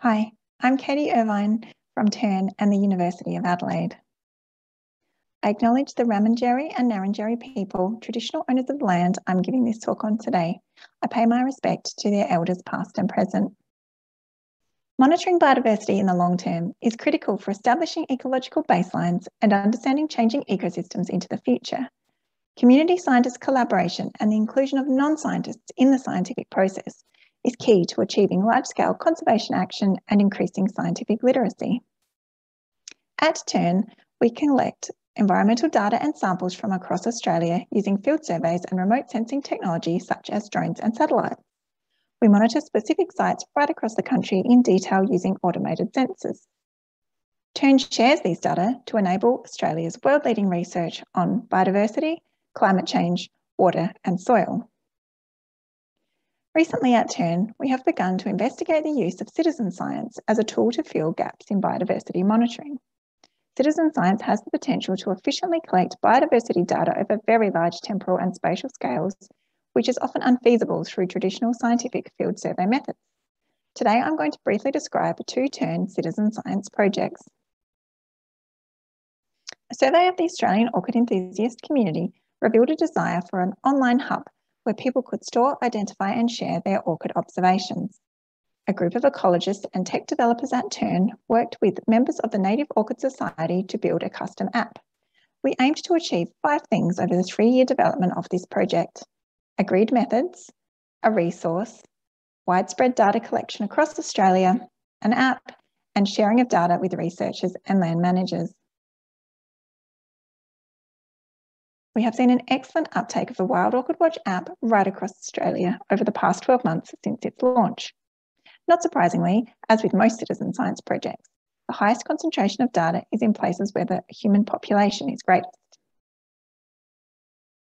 Hi, I'm Katie Irvine from TERN and the University of Adelaide. I acknowledge the Ramindjeri and Ngarrindjeri people, traditional owners of the land I'm giving this talk on today. I pay my respect to their elders past and present. Monitoring biodiversity in the long term is critical for establishing ecological baselines and understanding changing ecosystems into the future. Community scientist collaboration and the inclusion of non-scientists in the scientific process is key to achieving large-scale conservation action and increasing scientific literacy. At TERN, we collect environmental data and samples from across Australia using field surveys and remote sensing technology such as drones and satellites. We monitor specific sites right across the country in detail using automated sensors. TERN shares these data to enable Australia's world-leading research on biodiversity, climate change, water and soil. Recently at TERN, we have begun to investigate the use of citizen science as a tool to fill gaps in biodiversity monitoring. Citizen science has the potential to efficiently collect biodiversity data over very large temporal and spatial scales, which is often unfeasible through traditional scientific field survey methods. Today, I'm going to briefly describe two TERN citizen science projects. A survey of the Australian orchid enthusiast community revealed a desire for an online hub where people could store, identify and share their orchid observations. A group of ecologists and tech developers at TERN worked with members of the Native Orchid Society to build a custom app. We aimed to achieve five things over the three-year development of this project. Agreed methods, a resource, widespread data collection across Australia, an app, and sharing of data with researchers and land managers. We have seen an excellent uptake of the Wild Orchid Watch app right across Australia over the past 12 months since its launch. Not surprisingly, as with most citizen science projects, the highest concentration of data is in places where the human population is greatest.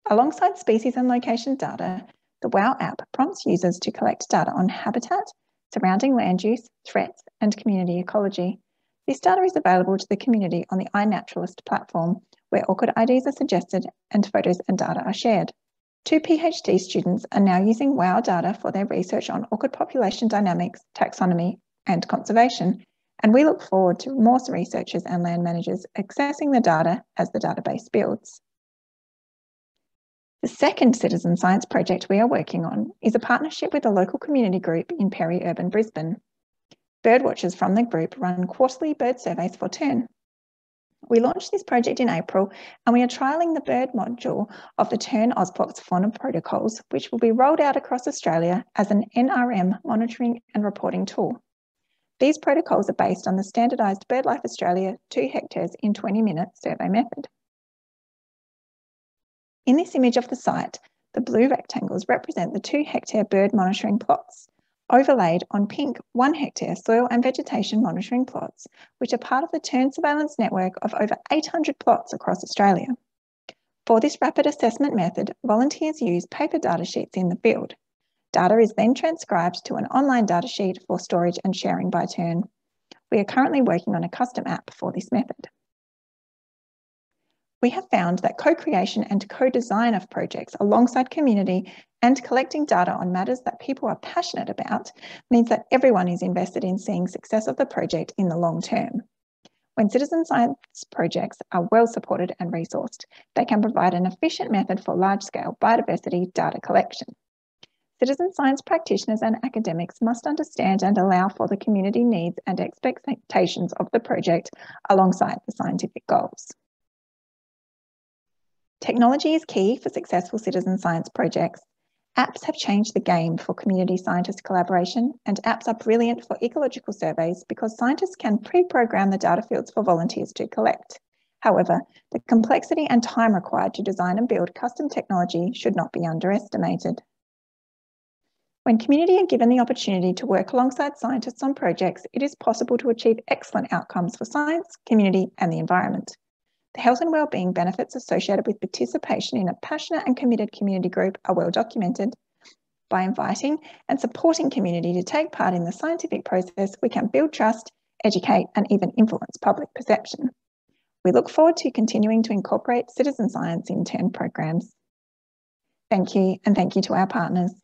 Alongside species and location data, the WOW app prompts users to collect data on habitat, surrounding land use, threats, and community ecology. This data is available to the community on the iNaturalist platform where orchid IDs are suggested and photos and data are shared. Two PhD students are now using WOW data for their research on orchid population dynamics, taxonomy, and conservation, and we look forward to more researchers and land managers accessing the data as the database builds. The second citizen science project we are working on is a partnership with a local community group in peri-urban Brisbane. Birdwatchers from the group run quarterly bird surveys for TERN, we launched this project in April and we are trialling the bird module of the TERN AusPlots fauna protocols, which will be rolled out across Australia as an NRM monitoring and reporting tool. These protocols are based on the standardised BirdLife Australia 2 hectares in 20 minute survey method. In this image of the site, the blue rectangles represent the 2 hectare bird monitoring plots overlaid on pink one hectare soil and vegetation monitoring plots, which are part of the TERN surveillance network of over 800 plots across Australia. For this rapid assessment method, volunteers use paper data sheets in the field. Data is then transcribed to an online data sheet for storage and sharing by TERN. We are currently working on a custom app for this method. We have found that co-creation and co-design of projects alongside community and collecting data on matters that people are passionate about means that everyone is invested in seeing success of the project in the long term. When citizen science projects are well supported and resourced, they can provide an efficient method for large-scale biodiversity data collection. Citizen science practitioners and academics must understand and allow for the community needs and expectations of the project alongside the scientific goals. Technology is key for successful citizen science projects. Apps have changed the game for community scientist collaboration, and apps are brilliant for ecological surveys because scientists can pre-program the data fields for volunteers to collect. However, the complexity and time required to design and build custom technology should not be underestimated. When community are given the opportunity to work alongside scientists on projects, it is possible to achieve excellent outcomes for science, community, and the environment. The health and wellbeing benefits associated with participation in a passionate and committed community group are well documented. By inviting and supporting community to take part in the scientific process, we can build trust, educate, and even influence public perception. We look forward to continuing to incorporate citizen science in TERN programs. Thank you, and thank you to our partners.